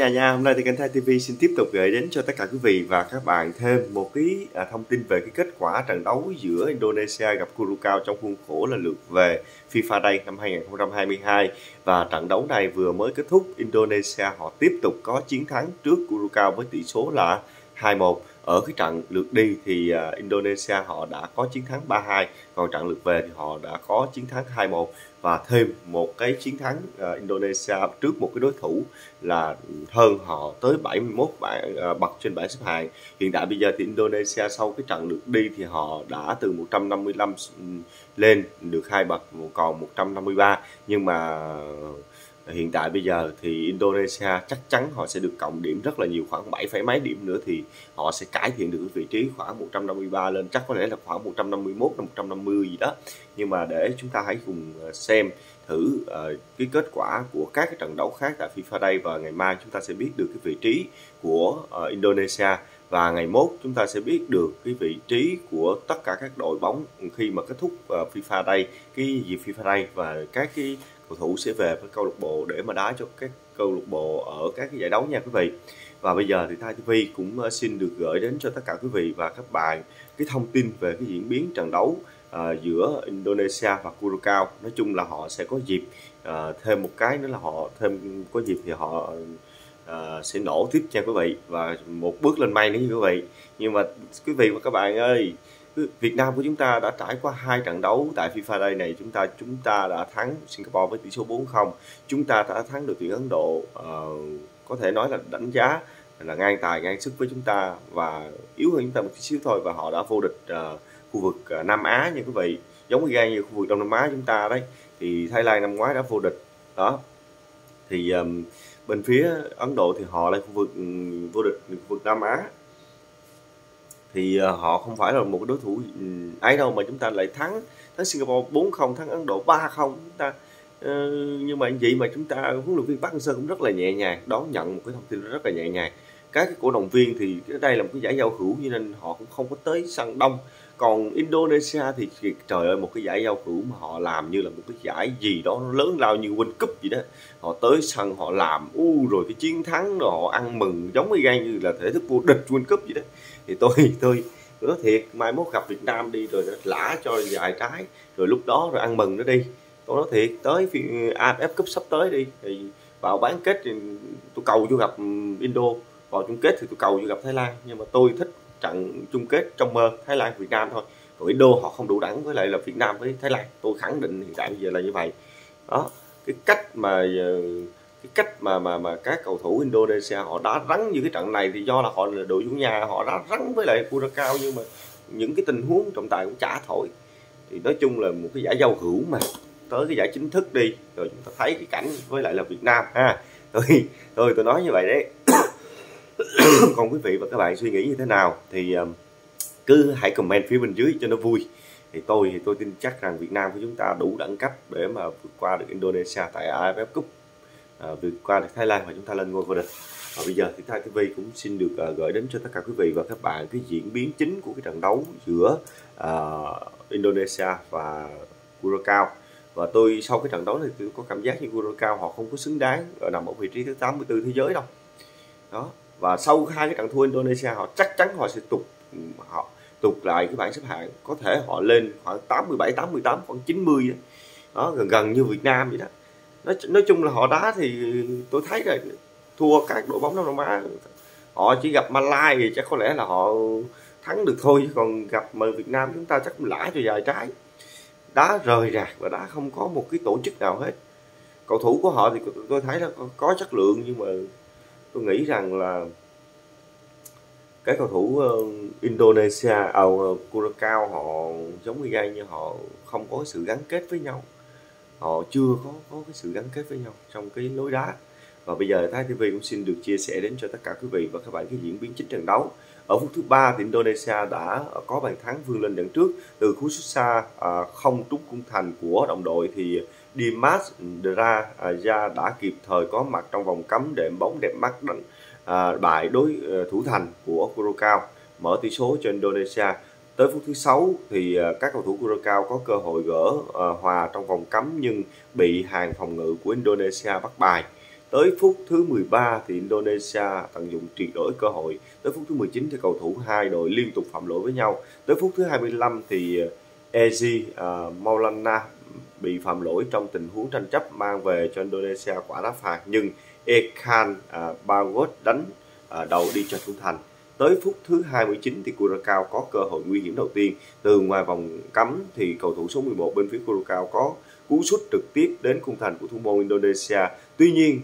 Nhà nha, hôm nay thì kênh Thai TV xin tiếp tục gửi đến cho tất cả quý vị và các bạn thêm một cái à, thông tin về cái kết quả trận đấu giữa Indonesia gặp Curacao trong khuôn khổ là lượt về FIFA Day năm 2022 và trận đấu này vừa mới kết thúc Indonesia họ tiếp tục có chiến thắng trước Curacao với tỷ số là 2-1 ở cái trận lượt đi thì à, Indonesia họ đã có chiến thắng 3-2 còn trận lượt về thì họ đã có chiến thắng 2-1 và thêm một cái chiến thắng uh, Indonesia trước một cái đối thủ là hơn họ tới 71 bảng uh, bậc trên bảng xếp hạng. Hiện tại bây giờ thì Indonesia sau cái trận lượt đi thì họ đã từ 155 ừ, lên được hai bậc còn 153 nhưng mà hiện tại bây giờ thì Indonesia chắc chắn họ sẽ được cộng điểm rất là nhiều khoảng 7 phẩy mấy điểm nữa thì họ sẽ cải thiện được vị trí khoảng 153 lên. Chắc có lẽ là khoảng 151 đến 150 gì đó. Nhưng mà để chúng ta hãy cùng ờ, xem thử uh, cái kết quả của các cái trận đấu khác tại FIFA đây. Và ngày mai chúng ta sẽ biết được cái vị trí của uh, Indonesia. Và ngày mốt chúng ta sẽ biết được cái vị trí của tất cả các đội bóng khi mà kết thúc uh, FIFA đây cái dịp FIFA đây và các cái cầu thủ sẽ về với câu lạc bộ để mà đá cho các câu lạc bộ ở các cái giải đấu nha quý vị. Và bây giờ thì Thai TV cũng ờ, xin được gửi đến cho tất cả quý vị và các bạn cái thông tin về cái diễn biến trận đấu uh, giữa Indonesia và Curacao. Nói chung là họ sẽ có dịp uh, thêm một cái nữa là họ thêm có dịp thì họ uh, sẽ nổ tiếp nha quý vị. Và một bước lên mây nữa như quý vị. Nhưng mà quý vị và các bạn ơi Việt Nam của chúng ta đã trải qua hai trận đấu tại FIFA Day này. Chúng ta chúng ta đã thắng Singapore với tỷ số 4-0 chúng ta đã thắng được tuyển Ấn Độ uh, có thể nói là đánh giá là ngang tài ngang sức với chúng ta và yếu hơn chúng ta một chút xíu thôi và họ đã vô địch uh, khu vực uh, Nam Á như quý vị. Giống như như khu vực Đông Nam Á chúng ta đấy thì Thái Lan năm ngoái đã vô địch. Đó. Thì um, bên phía Ấn Độ thì họ là khu vực um, vô địch khu vực Nam Á thì ờ, họ không phải là một đối thủ ừ, ấy đâu, mà chúng ta lại thắng thắng Singapore 4-0 thắng Ấn Độ 3-0 chúng ta ờ, nhưng mà vậy mà chúng ta, huấn luyện viên Park Hang-seo cũng rất là nhẹ nhàng, đón nhận một cái thông tin rất là nhẹ nhàng. Các cái cổ động viên thì đây là một cái giải giao hữu, cho nên họ cũng không có tới sân đông còn Indonesia thì trời ơi, một cái giải giao hữu mà họ làm như là một cái giải gì đó lớn lao như World Cup gì đó. Họ tới sân, họ làm, u, rồi cái chiến thắng rồi họ ăn mừng, giống như gan như là thể thức vô địch World Cup gì đó. Thì tôi tôi tôi nói thiệt, mai mốt gặp Việt Nam đi rồi lã cho vài trái rồi lúc đó rồi ăn mừng nó đi. Tôi nói thiệt, tới AFF Cup sắp tới đi, thì vào bán kết thì tôi cầu vô gặp Indo, vào chung kết thì tôi cầu vô gặp Thái Lan. Nhưng mà tôi thích trận chung kết trong mơ Thái Lan, Việt Nam thôi. Còn Indo họ không đủ đẳng với lại là Việt Nam với Thái Lan. Tôi khẳng định hiện tại bây giờ là như vậy. Đó, cái cách mà, cái cách mà mà mà các cầu thủ Indonesia họ đá rắn như cái trận này thì do là họ là đội chủ nhà, họ đá rắn với lại Curacao, nhưng mà những cái tình huống trọng tài cũng trả thổi. Thì nói chung là một cái giải giao hữu mà. Tới cái giải chính thức đi, rồi chúng ta thấy cái cảnh với lại là Việt Nam ha. Tôi tôi tôi nói như vậy đấy. còn quý vị và các bạn suy nghĩ như thế nào thì ờ, cứ hãy comment phía bên dưới cho nó vui. Thì tôi thì tôi tin chắc rằng Việt Nam của chúng ta đủ đẳng cấp để mà vượt qua được Indonesia tại AFF Cup à, vượt qua được Thái Lan và chúng ta lên ngôi vô địch. Và bây giờ thì Thai TV cũng xin được uh, gửi đến cho tất cả quý vị và các bạn cái diễn biến chính của cái trận đấu giữa uh, Indonesia và Curacao. Và tôi sau cái trận đấu này tôi có cảm giác như Curacao họ không có xứng đáng ở nằm ở vị trí thứ 84 thế giới đâu. Đó và sau hai cái trận thua Indonesia họ chắc chắn họ sẽ tụt ừ, họ tụt lại cái bảng xếp hạng. Có thể họ lên khoảng 87 88 khoảng 90 đó, đó gần gần như Việt Nam vậy đó. Nói nói chung là họ đá thì tôi thấy là thua các đội bóng Đông Nam Á. Họ chỉ gặp Malai thì chắc có lẽ là họ thắng được thôi chứ còn gặp mà Việt Nam chúng ta chắc lãi cho dài trái. Đá rời rạc và đá không có một cái tổ chức nào hết. Cầu thủ của họ thì tôi thấy là có chất lượng nhưng mà tôi nghĩ rằng là các cầu thủ ờ, Indonesia, ở uh, Curacao họ giống như gai như họ không có sự gắn kết với nhau. Họ chưa có có cái sự gắn kết với nhau trong cái lối đá. Và bây giờ Thái TV cũng xin được chia sẻ đến cho tất cả quý vị và các bạn cái diễn biến chính trận đấu. Ở phút thứ ba thì Indonesia đã có bàn thắng vươn lên dẫn trước. Từ cú sút xa à, không trúng cung thành của đồng đội thì Dimas Dra à, đã kịp thời có mặt trong vòng cấm để bóng đẹp mắt đánh à, bại đối ờ, thủ thành của Curacao. Mở tỷ số cho Indonesia. Tới phút thứ sáu thì à, các cầu thủ Curacao có cơ hội gỡ à, hòa trong vòng cấm nhưng bị hàng phòng ngự của Indonesia bắt bài. Tới phút thứ 13 thì Indonesia tận dụng triệt đổi cơ hội. Tới phút thứ 19 thì cầu thủ hai đội liên tục phạm lỗi với nhau. Tới phút thứ 25 thì ờ, Ezi uh, Maulana bị phạm lỗi trong tình huống tranh chấp mang về cho Indonesia quả đá phạt. Nhưng Ekan uh, à, Bagot đánh uh, đầu đi cho thủ thành. Tới phút thứ 29 thì Curacao có cơ hội nguy hiểm đầu tiên. Từ ngoài vòng cấm thì cầu thủ số 11 bên phía Curacao có cú sút trực tiếp đến khung thành của thủ môn Indonesia. Tuy nhiên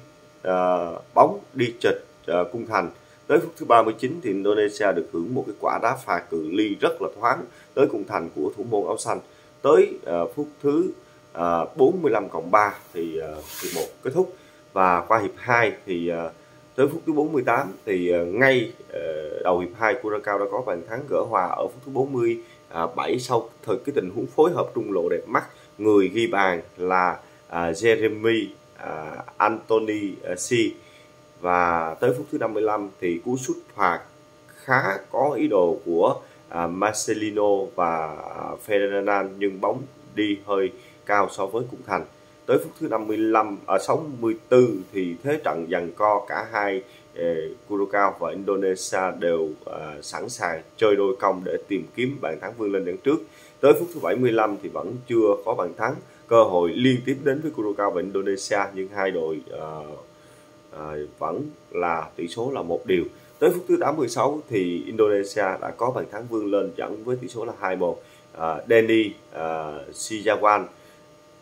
uh, bóng đi trịch uh, cung thành. Tới phút thứ 39 thì Indonesia được hưởng một cái quả đá phạt cự ly rất là thoáng tới cung thành của thủ môn áo xanh. Tới uh, phút thứ Ờ, uh, 45 cộng 3 thì uh, hiệp 1 kết thúc. Và qua hiệp 2 thì uh, tới phút thứ 48 thì uh, ngay uh, đầu hiệp 2 Curacao đã có bàn thắng gỡ hòa ở phút thứ 47 à, sau thời cái tình huống phối hợp trung lộ đẹp mắt. Người ghi bàn là uh, Jeremy uh, Anthony uh, C. Và tới phút thứ 55 thì cú sút phạt khá có ý đồ của uh, Marcelino và uh, Ferdinand nhưng bóng đi hơi cao so với cung thành. Tới phút thứ 55 ở 64 thì thế trận dằn co cả hai ờ, eh, Curacao và Indonesia đều uh, sẵn sàng chơi đôi công để tìm kiếm bàn thắng vươn lên dẫn trước. Tới phút thứ 75 thì vẫn chưa có bàn thắng. Cơ hội liên tiếp đến với Curacao và Indonesia nhưng hai đội uh, uh, vẫn là tỷ số là một điều. Tới phút thứ 86 thì Indonesia đã có bàn thắng vươn lên dẫn với tỷ số là 2-1 uh, Danny uh, Sijawan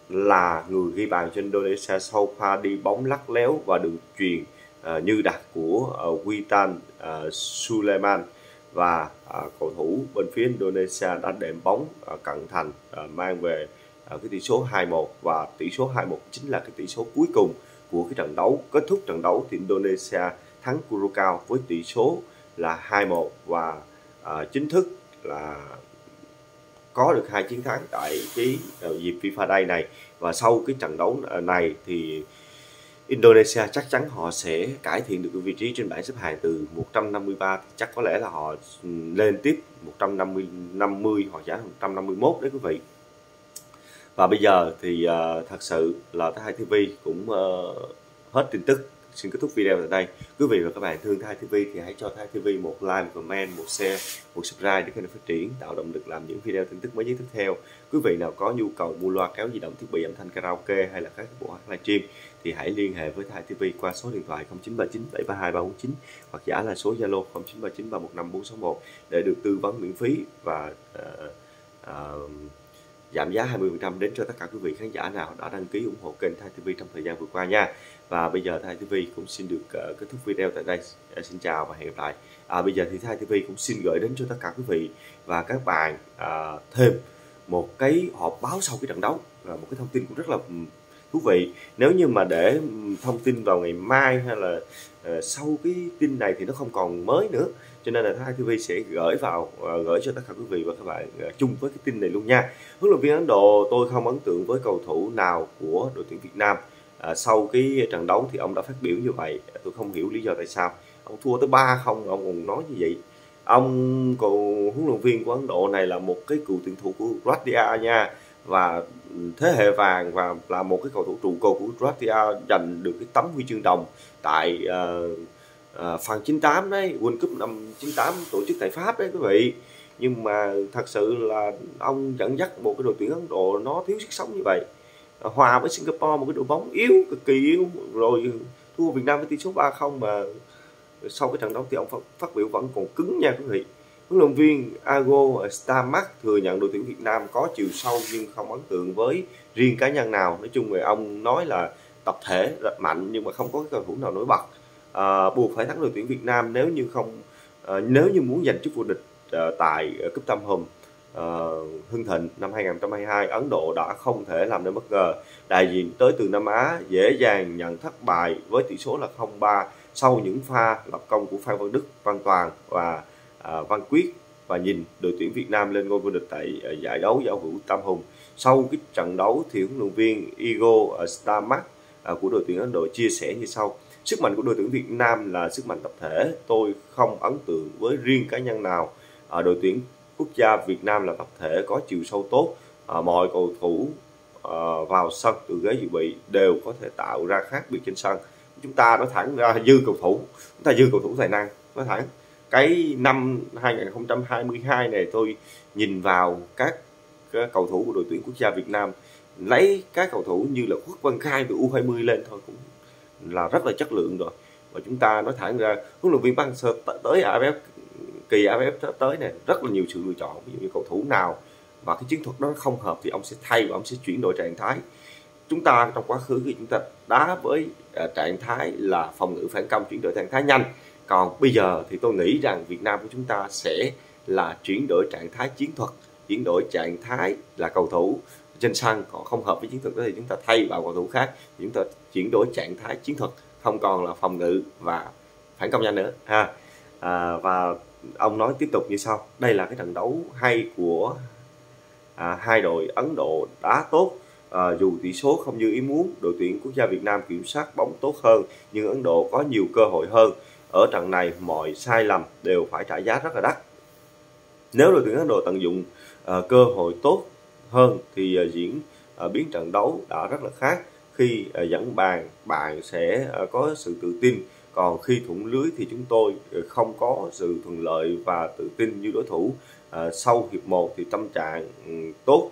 là người ghi bàn cho Indonesia sau pha đi bóng lắc léo và đường truyền uh, à, như đặt của uh, Witan uh, Suleiman. Và uh, cầu thủ bên phía Indonesia đã đệm bóng uh, cận thành uh, mang về uh, cái tỷ số 2-1 và tỷ số 2-1 chính là cái tỷ số cuối cùng của cái trận đấu kết thúc trận đấu thì Indonesia thắng Curacao với tỷ số là 2-1 và uh, chính thức là có được hai chiến thắng tại cái ờ, dịp FIFA Day này và sau cái trận đấu ờ, này thì Indonesia chắc chắn họ sẽ cải thiện được cái vị trí trên bảng xếp hạng từ 153 thì chắc có lẽ là họ ừ, lên tiếp 150 50 hoặc giả 151 đấy quý vị. Và bây giờ thì uh, thật sự là Thái TV cũng uh, hết tin tức xin kết thúc video tại đây. Quý vị và các bạn thương thai TV thì hãy cho thai TV một like một comment một share một subscribe để kênh phát triển tạo động lực làm những video tin tức mới nhất tiếp theo. Quý vị nào có nhu cầu mua loa kéo di động thiết bị âm thanh karaoke hay là các bộ hát livestream thì hãy liên hệ với thai TV qua số điện thoại 0939 732 349 hoặc giả là số Zalo 0939 315 461 để được tư vấn miễn phí và uh, uh, giảm giá 20% đến cho tất cả quý vị khán giả nào đã đăng ký ủng hộ kênh Thai TV trong thời gian vừa qua nha. Và bây giờ Thai TV cũng xin được uh, kết thúc video tại đây. Uh, xin chào và hẹn gặp lại. À, bây giờ thì Thai TV cũng xin gửi đến cho tất cả quý vị và các bạn uh, thêm một cái họp báo sau cái trận đấu là một cái thông tin cũng rất là thú vị nếu như mà để thông tin vào ngày mai hay là Ờ, sau cái tin này thì nó không còn mới nữa. Cho nên là Thái TV sẽ gửi vào ờ, gửi cho tất cả quý vị và các bạn ờ, chung với cái tin này luôn nha. Huấn luyện viên Ấn Độ tôi không ấn tượng với cầu thủ nào của đội tuyển Việt Nam. À, sau cái trận đấu thì ông đã phát biểu như vậy. Tôi không hiểu lý do tại sao. Ông thua tới ba không ông còn nói như vậy. Ông cầu huấn luyện viên của Ấn Độ này là một cái cựu tuyển thủ của Croatia nha và thế hệ vàng và là một cái cầu thủ trụ cột của Croatia giành được cái tấm huy chương đồng tại uh, uh, phần 98 đấy World Cup năm 98 tổ chức tại Pháp đấy quý vị. Nhưng mà thật sự là ông dẫn dắt một cái đội tuyển Ấn Độ nó thiếu sức sống như vậy. Hòa với Singapore một cái đội bóng yếu cực kỳ yếu rồi thua Việt Nam với tỷ số 3-0 mà sau cái trận đấu thì ông phát, phát biểu vẫn còn cứng nha quý vị huấn luyện viên Ago Starmark thừa nhận đội tuyển Việt Nam có chiều sâu nhưng không ấn tượng với riêng cá nhân nào. Nói chung về ông nói là tập thể rất mạnh nhưng mà không có cái cầu thủ nào nổi bật. À, buộc phải thắng đội tuyển Việt Nam nếu như không à, nếu như muốn giành chức vô địch à, tại cúp Tam Hùng à, Hưng Thịnh năm 2022 Ấn Độ đã không thể làm nên bất ngờ. Đại diện tới từ Nam Á dễ dàng nhận thất bại với tỷ số là 0-3 sau những pha lập công của Phan Văn Đức, Văn Toàn và à, Văn Quyết và nhìn đội tuyển Việt Nam lên ngôi vô địch tại à, giải đấu giao hữu Tam Hùng. Sau cái trận đấu thì huấn luyện viên Igor à, Starmark à, của đội tuyển Ấn Độ chia sẻ như sau: Sức mạnh của đội tuyển Việt Nam là sức mạnh tập thể. Tôi không ấn tượng với riêng cá nhân nào. À, đội tuyển quốc gia Việt Nam là tập thể có chiều sâu tốt. À, mọi cầu thủ à, vào sân từ ghế dự bị đều có thể tạo ra khác biệt trên sân chúng ta nói thẳng ra dư cầu thủ chúng ta dư cầu thủ tài năng nói thẳng cái năm 2022 này tôi nhìn vào các, các cầu thủ của đội tuyển quốc gia Việt Nam lấy các cầu thủ như là Quốc Văn Khai từ U20 lên thôi cũng là rất là chất lượng rồi. Và chúng ta nói thẳng ra huấn luyện viên Park Hang-seo tới AFF kỳ AFF tới này rất là nhiều sự lựa chọn. Ví dụ như cầu thủ nào và cái chiến thuật đó không hợp thì ông sẽ thay và ông sẽ chuyển đổi trạng thái. Chúng ta trong quá khứ khi chúng ta đá với uh, trạng thái là phòng ngự phản công chuyển đổi trạng thái nhanh còn bây giờ thì tôi nghĩ rằng Việt Nam của chúng ta sẽ là chuyển đổi trạng thái chiến thuật. Chuyển đổi trạng thái là cầu thủ trên sân còn không hợp với chiến thuật đó thì chúng ta thay vào cầu thủ khác. Chúng ta chuyển đổi trạng thái chiến thuật không còn là phòng ngự và phản công nhanh nữa ha. À, và ông nói tiếp tục như sau. Đây là cái trận đấu hay của à, hai đội Ấn Độ đá tốt. À, dù tỷ số không như ý muốn đội tuyển quốc gia Việt Nam kiểm soát bóng tốt hơn nhưng Ấn Độ có nhiều cơ hội hơn ở trận này mọi sai lầm đều phải trả giá rất là đắt. Nếu đội tuyển Ấn Độ tận dụng uh, cơ hội tốt hơn thì uh, diễn uh, biến trận đấu đã rất là khác. Khi uh, dẫn bàn bạn sẽ uh, có sự tự tin. Còn khi thủng lưới thì chúng tôi không có sự thuận lợi và tự tin như đối thủ. Uh, sau hiệp 1 thì tâm trạng um, tốt.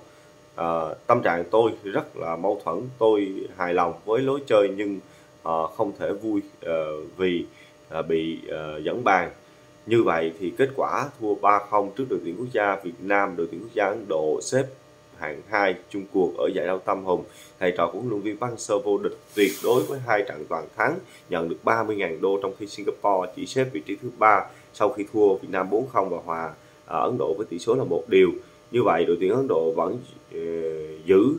Uh, tâm trạng tôi rất là mâu thuẫn. Tôi hài lòng với lối chơi nhưng uh, không thể vui uh, vì à, bị à, dẫn bàn như vậy thì kết quả thua 3-0 trước đội tuyển quốc gia Việt Nam đội tuyển quốc gia Ấn Độ xếp hạng 2 chung cuộc ở giải đấu Tâm Hùng. Thầy trò của huấn luyện viên Park Hang-seo vô địch tuyệt đối với hai trận toàn thắng, nhận được 30.000 đô trong khi Singapore chỉ xếp vị trí thứ ba sau khi thua Việt Nam 4-0 và hòa à, Ấn Độ với tỷ số là một điều. Như vậy đội tuyển Ấn Độ vẫn uh, giữ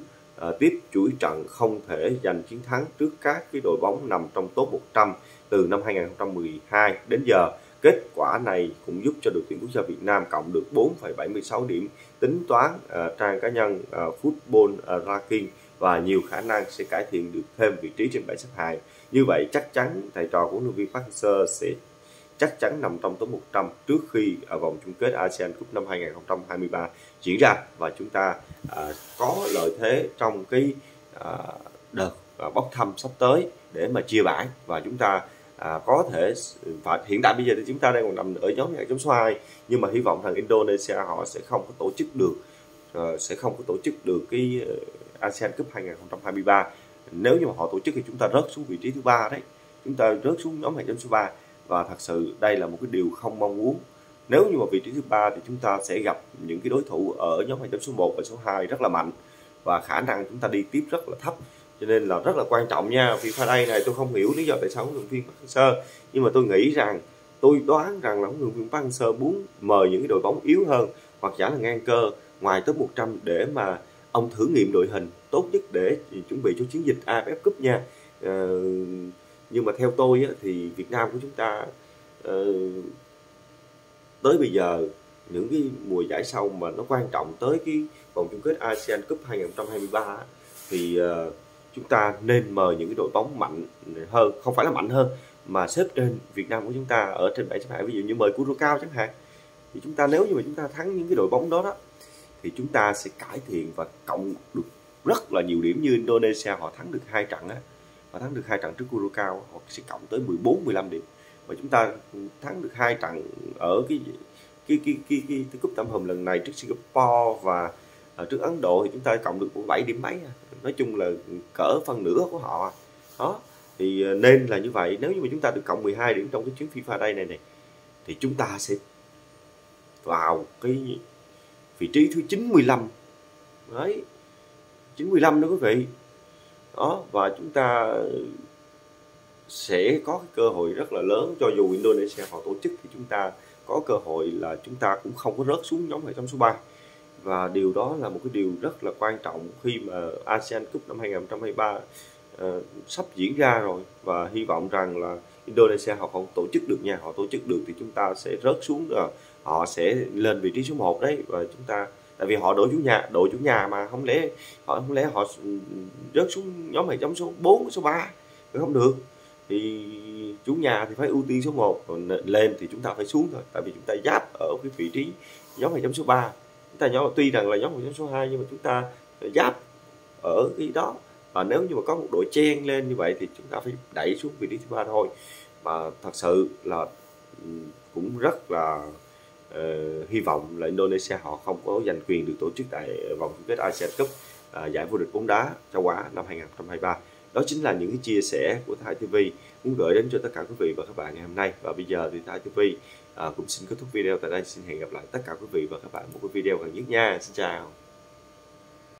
uh, tiếp chuỗi trận không thể giành chiến thắng trước các cái đội bóng nằm trong top 100 từ năm 2012 đến giờ. Kết quả này cũng giúp cho đội tuyển quốc gia Việt Nam cộng được 4,76 điểm tính toán uh, trang cá nhân uh, Football uh, Ranking và nhiều khả năng sẽ cải thiện được thêm vị trí trên bảng xếp hạng. Như vậy chắc chắn thầy trò của huấn luyện viên Park Hang-seo sẽ chắc chắn nằm trong top 100 trước khi ở vòng chung kết ASEAN Cup năm 2023 diễn ra và chúng ta à, có lợi thế trong cái à, đợt à, bốc thăm sắp tới để mà chia bảng và chúng ta à, có thể và hiện tại bây giờ thì chúng ta đang còn nằm ở nhóm hạng chấm số 2 nhưng mà hy vọng rằng Indonesia họ sẽ không có tổ chức được uh, sẽ không có tổ chức được cái ờ, ASEAN Cup 2023 nếu như mà họ tổ chức thì chúng ta rớt xuống vị trí thứ ba đấy. Chúng ta rớt xuống nhóm hạng chấm số 3 và thật sự đây là một cái điều không mong muốn. Nếu như mà vị trí thứ ba thì chúng ta sẽ gặp những cái đối thủ ở nhóm hạng chấm số 1 và số 2 rất là mạnh. Và khả năng chúng ta đi tiếp rất là thấp cho nên là rất là quan trọng nha. Vì pha đây này tôi không hiểu lý do tại sao huấn luyện viên Park Hang-seo nhưng mà tôi nghĩ rằng tôi đoán rằng là huấn luyện viên Park Hang-seo muốn mời những cái đội bóng yếu hơn hoặc giả là ngang cơ ngoài top 100 để mà ông thử nghiệm đội hình tốt nhất để chuẩn bị cho chiến dịch AFF Cup nha. Ờ, nhưng mà theo tôi á, thì Việt Nam của chúng ta ờ, tới bây giờ những cái mùa giải sau mà nó quan trọng tới cái vòng chung kết ASEAN Cup 2023 thì uh, chúng ta nên mời những cái đội bóng mạnh hơn không phải là mạnh hơn mà xếp trên Việt Nam của chúng ta ở trên bảng xếp hạng. Ví dụ như mời Curacao chẳng hạn. Thì chúng ta nếu như mà chúng ta thắng những cái đội bóng đó đó thì chúng ta sẽ cải thiện và cộng được rất là nhiều điểm. Như Indonesia họ thắng được hai trận á họ thắng được hai trận trước Curacao họ sẽ cộng tới 14 15 điểm. Và chúng ta thắng được hai trận ở cái cái cái cái cái, cái cúp tam hùng lần này trước Singapore và ở trước Ấn Độ thì chúng ta cộng được 7 điểm mấy. À nói chung là cỡ phần nửa của họ. Đó, thì ờ, nên là như vậy. Nếu như mà chúng ta được cộng 12 điểm trong cái chuyến FIFA đây này này, thì chúng ta sẽ vào cái vị trí thứ 95 đấy 95 đó quý vị. Đó, và chúng ta sẽ có cái cơ hội rất là lớn cho dù Indonesia họ tổ chức thì chúng ta có cơ hội là chúng ta cũng không có rớt xuống nhóm hệ trong số 3 và điều đó là một cái điều rất là quan trọng khi mà ASEAN Cup năm 2023 uh, ờ, sắp diễn ra rồi. Và hy vọng rằng là Indonesia họ không tổ chức được nha họ tổ chức được thì chúng ta sẽ rớt xuống rồi họ sẽ lên vị trí số 1 đấy. Và chúng ta tại vì họ đội chủ nhà đội chủ nhà mà không lẽ họ không lẽ họ ừ, rớt xuống nhóm này giống số 4 số 3 không được. Thì chủ nhà thì phải ưu tiên số 1 còn lên thì chúng ta phải xuống thôi. Tại vì chúng ta giáp ở cái vị trí nhóm này giống số 3 chúng ta nhóm tuy rằng là nhóm một nhóm số 2 nhưng mà chúng ta ờ, giáp ở cái đó. Và nếu như mà có một đội chen lên như vậy thì chúng ta phải đẩy xuống vị trí thứ ba thôi. Mà thật sự là ừ, cũng rất là uh, hy vọng là Indonesia họ không có giành quyền được tổ chức tại vòng chung kết ASEAN Cup uh, giải vô địch bóng đá châu Á năm 2023 đó chính là những cái chia sẻ của Thái TV muốn gửi đến cho tất cả quý vị và các bạn ngày hôm nay. Và bây giờ thì Thái TV à, cũng xin kết thúc video tại đây. Xin hẹn gặp lại tất cả quý vị và các bạn một cái video gần nhất nha. Xin chào.